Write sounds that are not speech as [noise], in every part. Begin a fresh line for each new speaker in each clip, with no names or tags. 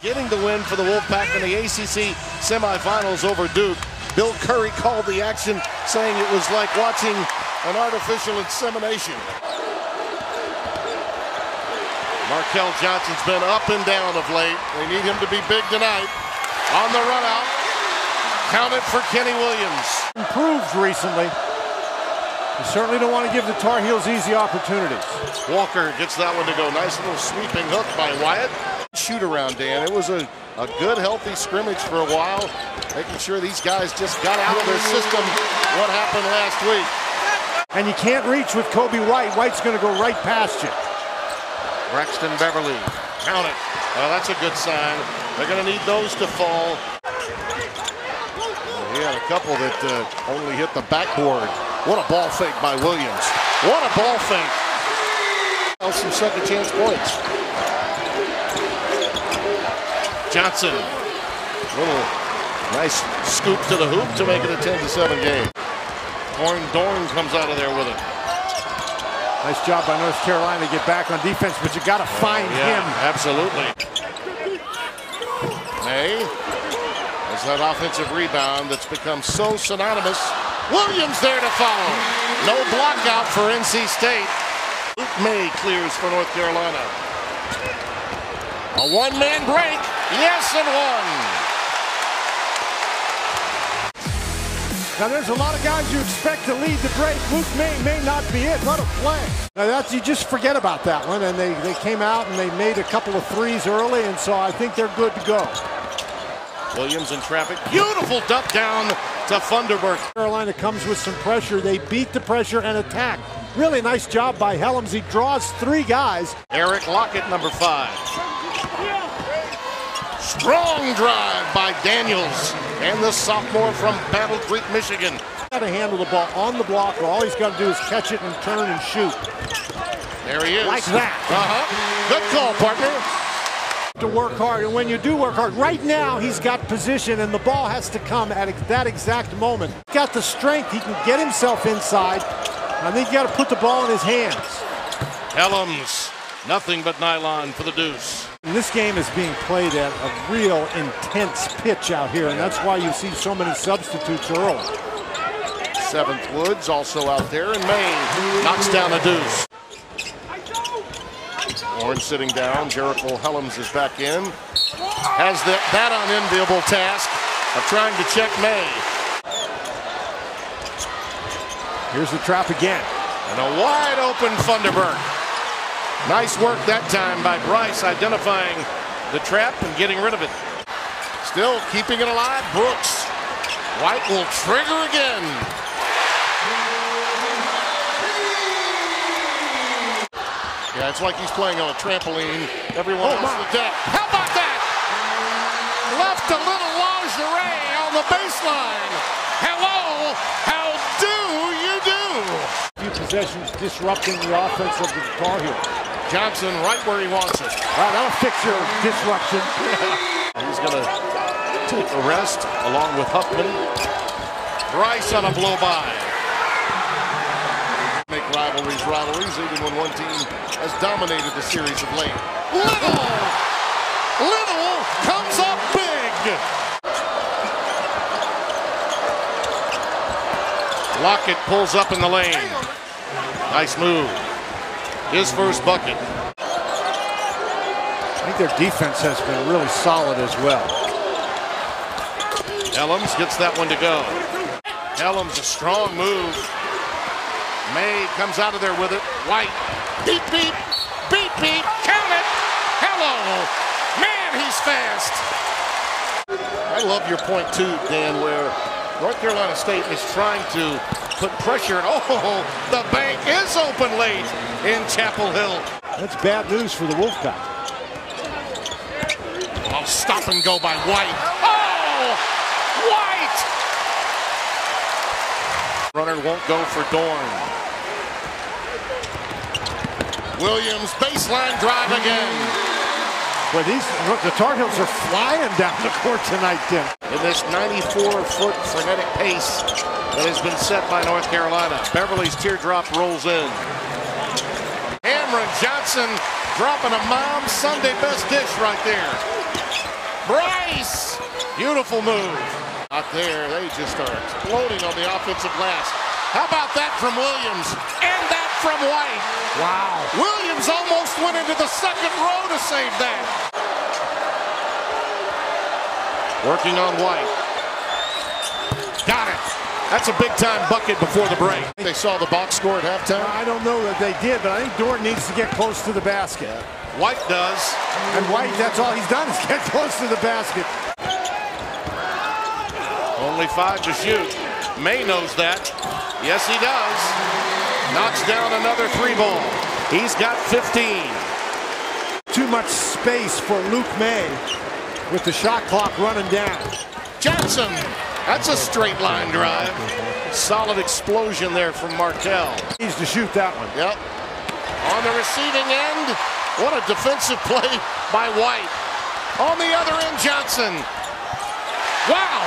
Getting the win for the Wolfpack in the ACC semifinals over Duke. Bill Curry called the action, saying it was like watching an artificial insemination. Markell Johnson's been up and down of late. They need him to be big tonight. On the run out. Count it for Kenny Williams.
Improved recently. You certainly don't want to give the Tar Heels easy opportunities.
Walker gets that one to go. Nice little sweeping hook by Wyatt. Shoot around, Dan. It was a, a good, healthy scrimmage for a while, making sure these guys just got out of their system what happened last week.
And you can't reach with Coby White. White's going to go right past you.
Braxton Beverly, count it. Well, that's a good sign. They're going to need those to fall. He had a couple that uh, only hit the backboard. What a ball fake by Williams. What a ball fake. Some second chance points. Johnson. Little nice scoop to the hoop to make it a 10 to 7 game. Dorn Dorn comes out of there with it.
Nice job by North Carolina to get back on defense, but you got to find
yeah,
him.
Absolutely. Maye has that offensive rebound that's become so synonymous. Williams there to follow. No block out for NC State. Luke Maye clears for North Carolina. A one-man break. Yes, and one.
Now there's a lot of guys you expect to lead the break. Luke Maye may not be it. What a play. Now that's you just forget about that one. And they, they came out and they made a couple of threes early, and so I think they're good to go.
Williams in traffic. Beautiful duck down to Funderburk.
Carolina comes with some pressure. They beat the pressure and attack. Really nice job by Hellems. He draws three guys.
Eric Lockett, number five. Strong drive by Daniels and the sophomore from Battle Creek, Michigan.
Got to handle the ball on the block, all he's got to do is catch it and turn and shoot.
There he is.
Like that.
Uh-huh. Good call, partner.
To work hard, and when you do work hard, right now he's got position, and the ball has to come at that exact moment. He's got the strength; he can get himself inside. I think you got to put the ball in his hands.
Hellems, nothing but nylon for the deuce.
This game is being played at a real intense pitch out here, and that's why you see so many substitutes early.
Seventh Woods also out there, and Maye knocks down a deuce. Warren sitting down. Jericole Hellems is back in. Has the, that unenviable task of trying to check Maye.
Here's the trap again.
And a wide open Funderburk. Nice work that time by Bryce identifying the trap and getting rid of it. Still keeping it alive, Brooks. White will trigger again. Yeah, it's like he's playing on a trampoline. Everyone
oh,
else the deck. How about that? Left a little lingerie on the baseline. Hello, how do you do?
Few possessions disrupting the offense of the Tar Heels.
Johnson right where he wants it.
Wow, that'll fix your disruption. [laughs]
He's going to take a rest along with Huffman. Bryce on a blow by. Make rivalries rivalries even when one team has dominated the series of late. Little! Little comes up big! Lockett pulls up in the lane. Nice move. His first bucket.
I think their defense has been really solid as well.
Hellems gets that one to go. Hellems a strong move. Maye comes out of there with it. White. Beep, beep. Beep, beep. Count it. Hello. Man, he's fast. I love your point, too, Dan, where North Carolina State is trying to put pressure. And Oh, the bank is open late in Chapel Hill.
That's bad news for the Wolfpack.
Oh, stop and go by White. Oh, White! Runner won't go for Dorn. Williams, baseline drive again.
But these the Tar Heels are flying down the court tonight, Tim.
In this 94-foot frenetic pace that has been set by North Carolina. Beverly's teardrop rolls in. Cameron Johnson dropping a mom Sunday best dish right there. Bryce, Beautiful move. Out there, they just are exploding on the offensive glass. How about that from Williams? And from White.
Wow.
Williams almost went into the second row to save that. Working on White. Got it. That's a big time bucket before the break. They saw the box score at halftime.
I don't know that they did, but I think Dorn needs to get close to the basket.
White does.
And White, that's all he's done is [laughs] get close to the basket.
Only five to shoot. Maye knows that. Yes, he does. Knocks down another three ball. He's got 15.
Too much space for Luke Maye with the shot clock running down.
Johnson. That's a straight line drive. Solid explosion there from Markell.
Needs to shoot that one.
Yep. On the receiving end. What a defensive play by White. On the other end, Johnson. Wow.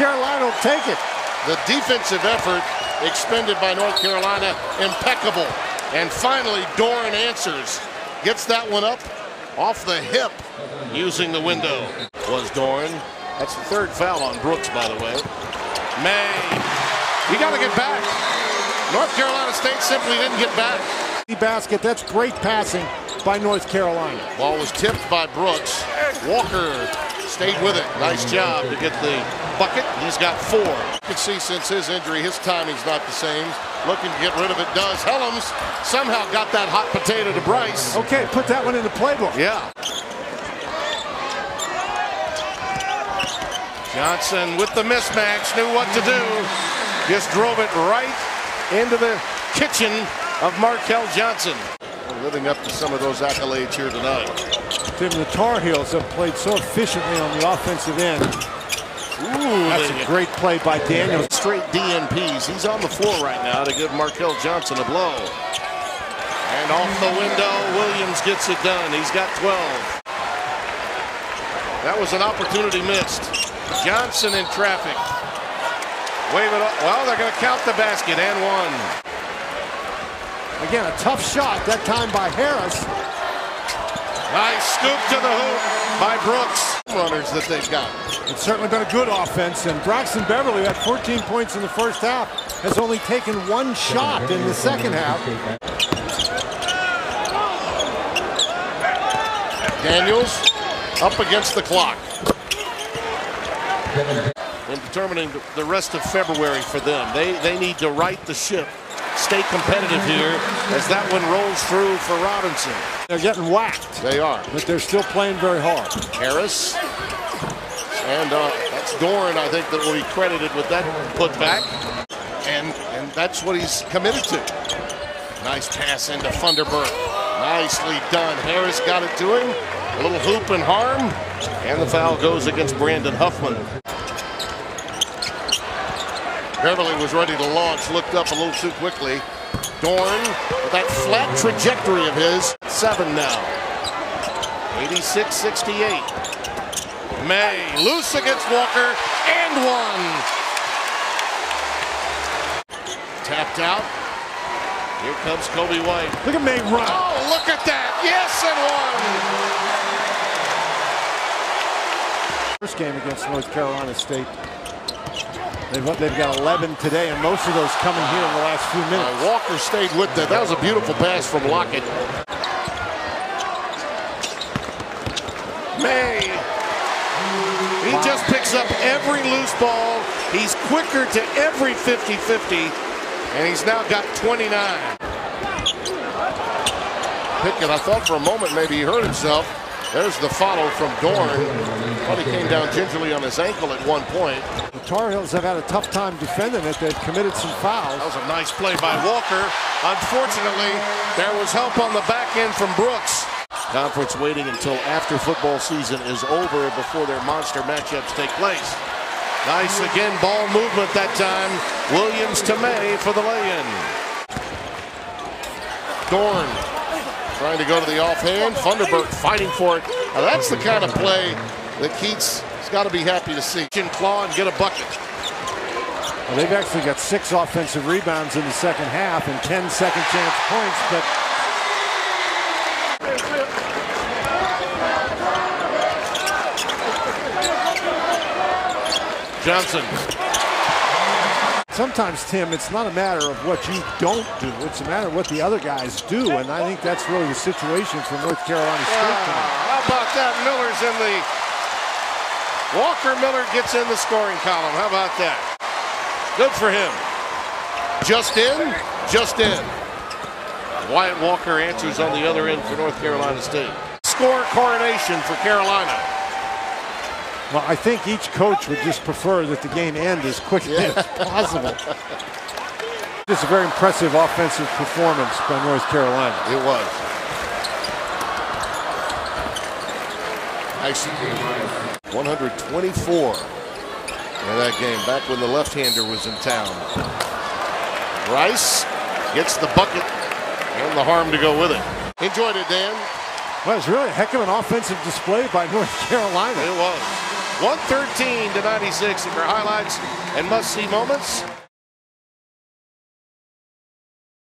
Carolina will take it.
The defensive effort expended by North Carolina, impeccable. And finally, Doeren answers. Gets that one up off the hip using the window. Was Doeren. That's the third foul on Brooks, by the way. Maye. You got to get back. North Carolina State simply didn't get back.
Basket. That's great passing by North Carolina.
Ball was tipped by Brooks. Walker stayed with it. Nice job to get the bucket. He's got four. You can see since his injury, his timing's not the same. Looking to get rid of it does. Hellems somehow got that hot potato to Bryce.
Okay, put that one in the playbook.
Yeah. Johnson with the mismatch, knew what to do. Just drove it right into the kitchen of Markell Johnson. Living up to some of those accolades here tonight.
Tim, the Tar Heels have played so efficiently on the offensive end.
Ooh,
That's a great play by Daniels.
straight DNPs. He's on the floor right now to give Markell Johnson a blow. And off the window, Williams gets it done. He's got 12. That was an opportunity missed. Johnson in traffic. Wave it up. Well, they're going to count the basket and one.
Again, a tough shot, that time by Harris.
Nice scoop to the hoop by Brooks. Runners that they've got.
It's certainly been a good offense, and Braxton Beverly who had 14 points in the first half, has only taken one shot in the second half.
Daniels up against the clock. In determining the rest of February for them, they, they need to right the ship, stay competitive here as that one rolls through for Robinson.
They're getting whacked,
They are.
but they're still playing very hard.
Harris. And uh, that's Doeren, I think, that will be credited with that putback. And, and that's what he's committed to. Nice pass into Funderburk. Nicely done. Harris got it to him. A little hoop and harm. And the foul goes against Brandon Huffman. Beverly was ready to launch, looked up a little too quickly. Dorn, with that flat trajectory of his, seven now. 86-68. Maye, loose against Walker, and one. Tapped out. Here comes Coby White.
Look at Maye run.
Oh, look at that. Yes, and one.
First game against North Carolina State. They've, they've got 11 today, and most of those coming here in the last few minutes.
Uh, Walker stayed with that. That was a beautiful pass from Lockett. Maye. He just picks up every loose ball. He's quicker to every 50-50, and he's now got 29. Pickett, I thought for a moment maybe he hurt himself. There's the follow from Dorn. Thought he came down gingerly on his ankle at one point.
The Tar Heels have had a tough time defending it. They've committed some fouls.
That was a nice play by Walker. Unfortunately, there was help on the back end from Brooks. Conference waiting until after football season is over before their monster matchups take place. Nice again, ball movement that time. Williams to Maye for the lay-in. Dorn Trying to go to the offhand. Funderburk fighting for it. Now that's the kind of play that Keatts has got to be happy to see. Can claw and get a bucket.
Well, they've actually got six offensive rebounds in the second half and 10 second chance points, but
Johnson
Sometimes, Tim, it's not a matter of what you don't do. It's a matter of what the other guys do, and I think that's really the situation for North Carolina State
how about that? Miller's in the... Walker Miller gets in the scoring column. How about that? Good for him. Just in, just in. Wyatt Walker answers on the other end for North Carolina State. Score coronation for Carolina.
Well, I think each coach would just prefer that the game end as quickly
Yeah.
as possible. Just a very impressive offensive performance by North Carolina.
It was. Nice. 124 in that game, back when the left-hander was in town. Rice gets the bucket and the harm to go with it. Enjoyed it, Dan.
Well, it's really a heck of an offensive display by [laughs] North Carolina.
It was. 113 to 96 in your highlights and must-see moments.